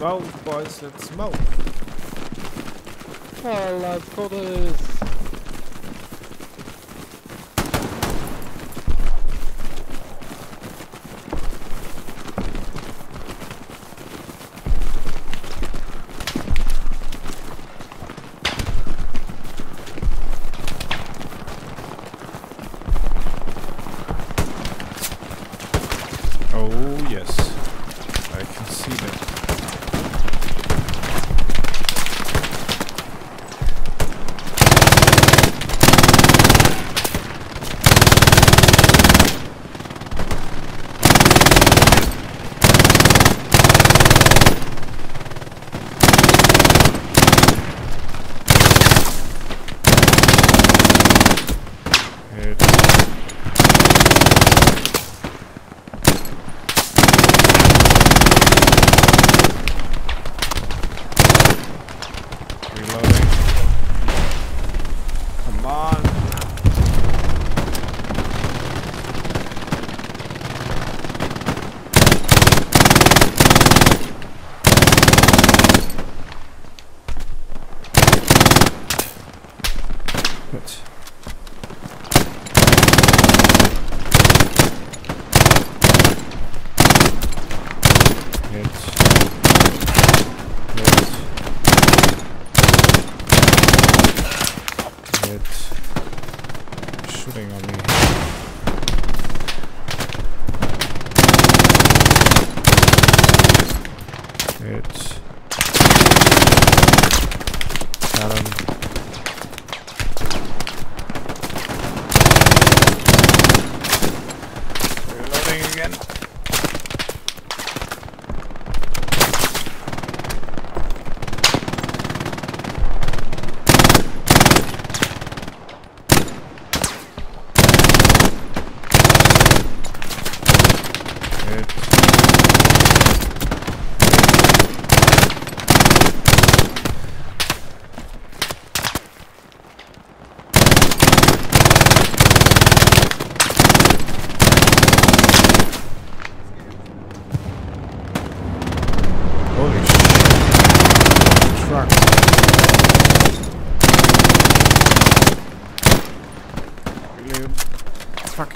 Well, boys, let's move. Hello, brothers.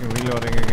Fucking reloading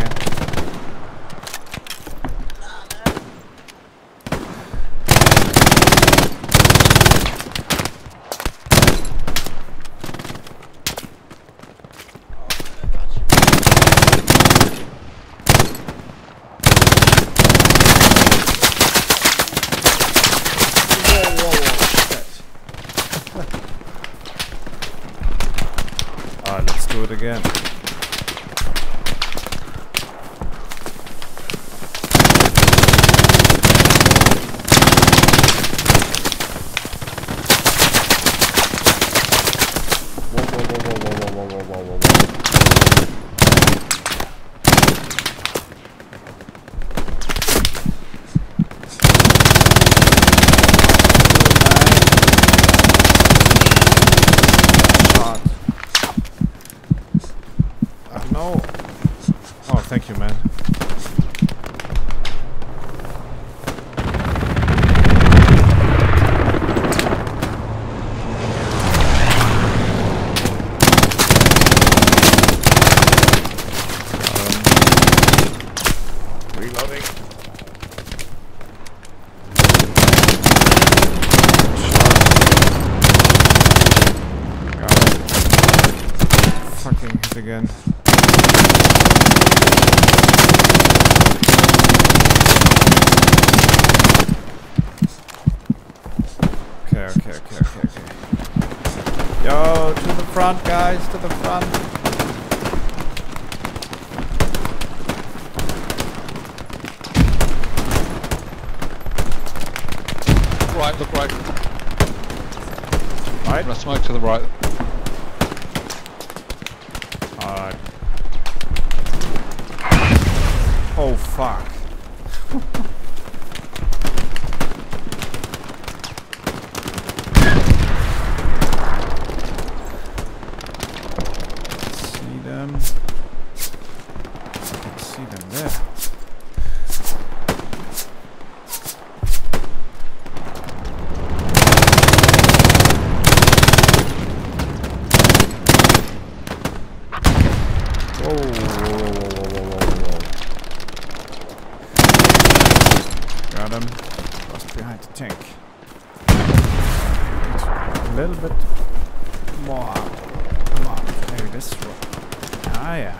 Again. Okay, okay, okay, okay, okay. Yo, to the front, guys, to the front. Right, look right. Right? Gonna smoke to the right. Alright. Oh, fuck. see them. I can see them there. A little bit more. Come on, maybe this one. Ah, yeah.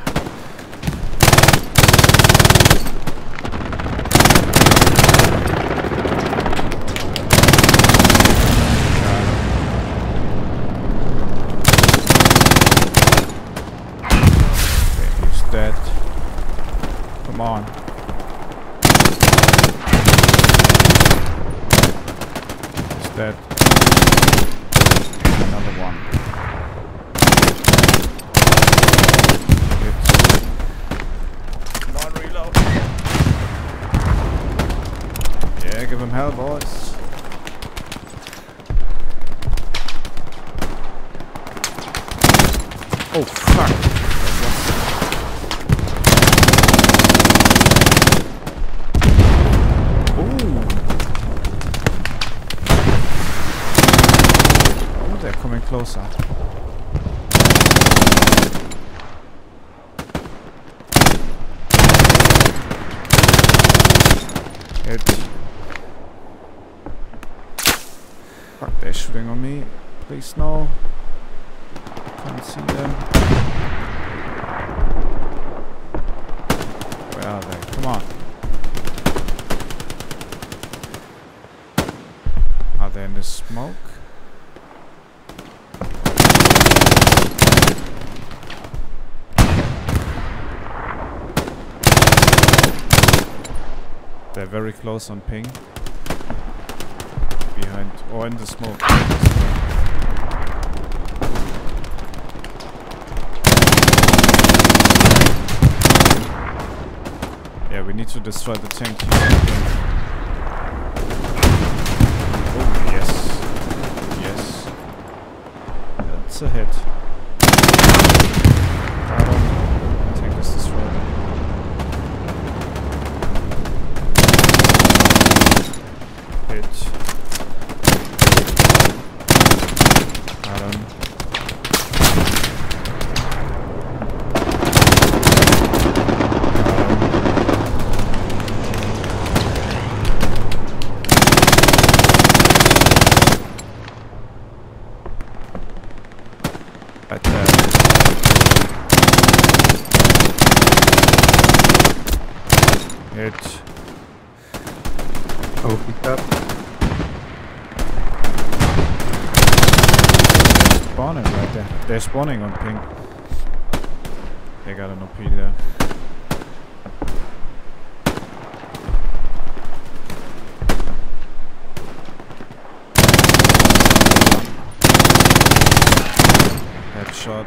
Got him. Okay, he's dead. Come on. He's dead. Another one. Hit. Come on, reload. Yeah, give him hell, boys. Oh, fuck. Closer. Hit. They're shooting on me. Please no. Can't see them. Where are they? Come on. Are they in the smoke? They're very close on ping. Behind oh, or in the smoke. Yeah, we need to destroy the tank. ping. Oh yes, yes. That's a hit. Got him. Tank is destroyed. Hit. Got him. Got him. Right there. Hit. Oh, pick up. Spawning right there. They're spawning on ping. They got an OP there. Headshot.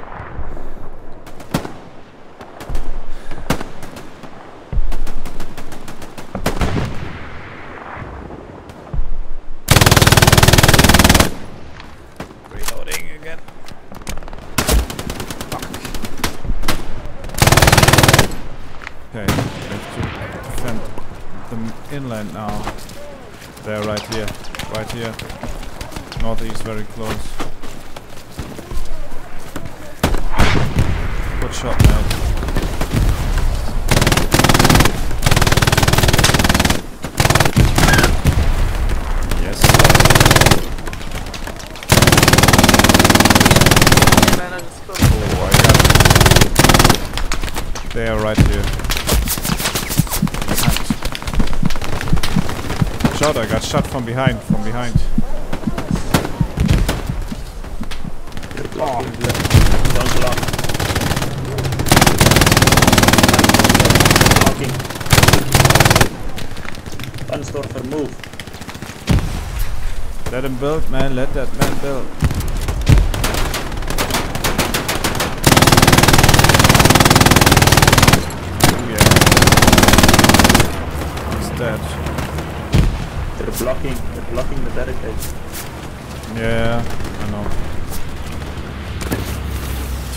Reloading again. Okay, we have to defend inland now. They're right here. Right here. Northeast, very close. Good shot, man. Shot, I got shot from behind, from behind. Vansdorfer, move. Let him build, man, let that man build. Oh yeah. Dead. They're blocking, they're blocking the barricades. Yeah, I know.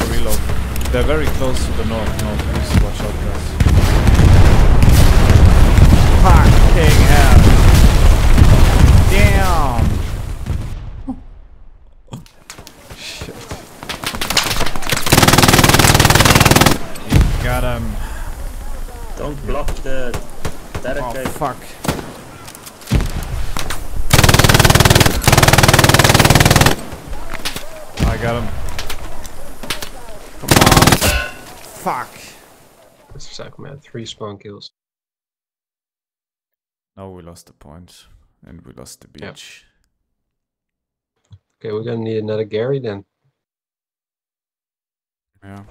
Reload. They're very close to the north. Watch out, guys. Fucking hell! Damn! Shit. You got him. Don't block the Oh, barricade. fuck. I got him. Come on. Fuck. That's Psycho Man. Three spawn kills. No, we lost the. And we lost the Yeah. beach. Okay, we're gonna need another Gary then. Yeah.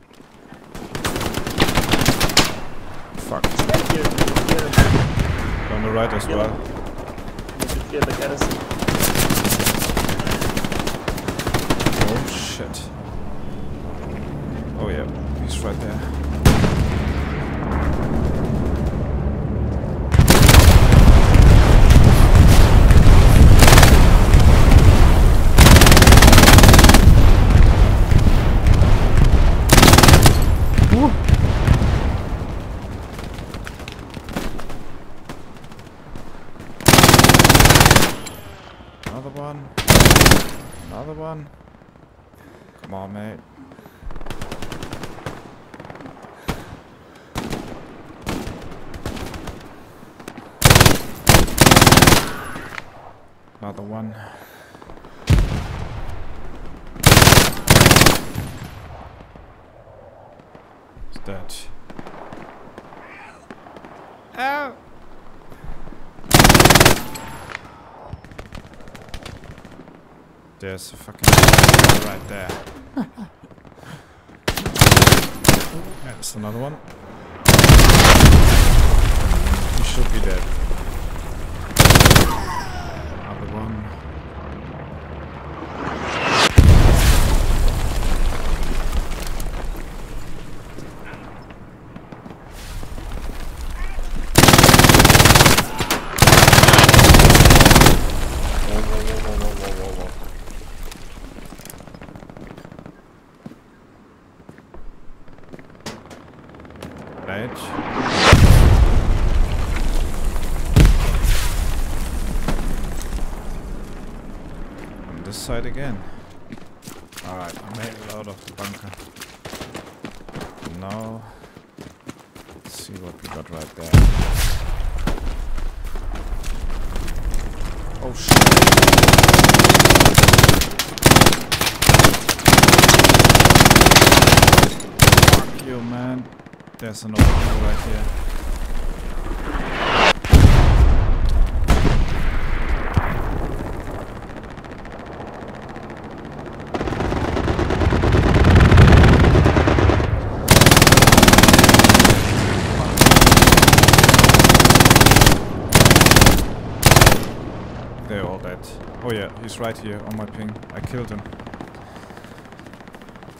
Fuck. Stand here, here, On the right as well. should get the garrison. Oh shit. Oh yeah, he's right there. Another one. Another one. Come on, mate. Another one. Is that? Ow! There's a fucking right there. That's another one. He should be dead. Another one. On this side again. Alright, I made it out of the bunker. Now, let's see what we got right there. Oh shit. Fuck you, man. There's another opening right here. They're all dead. Oh yeah, he's right here on my ping. I killed him.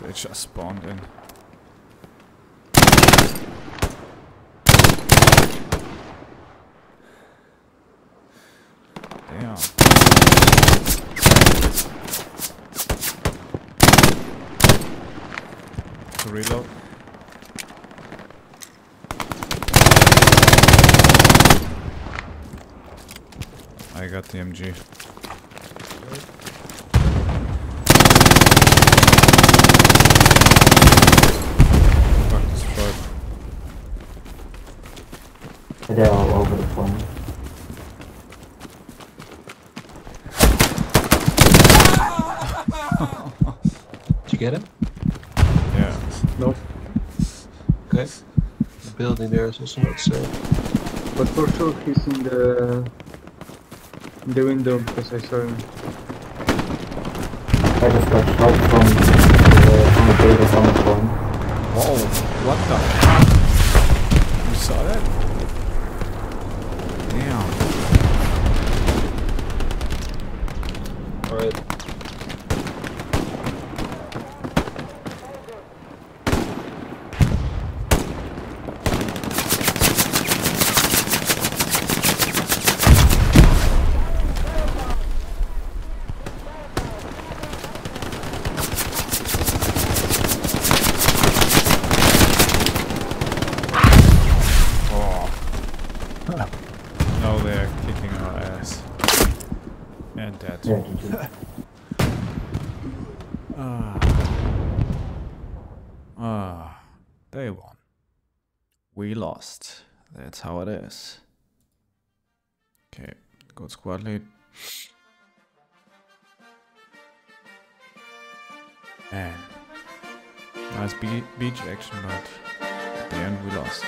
They just spawned in. Damn. To reload. I got the MG. Fuck destroyed. They're all over the phone. Did you get him? Yeah. Nope. Okay. The building there is also not safe. But for sure he's in the in the window because I saw him. I just got shot from the, from the data on the phone. Oh, Whoa, what the? You saw that? Damn. Alright. Oh. now they're kicking our ass. And dead. Yeah. Ah. Ah. They won. We lost. That's how it is. Okay, good squad lead. Man, nice beach action, but at the end we lost.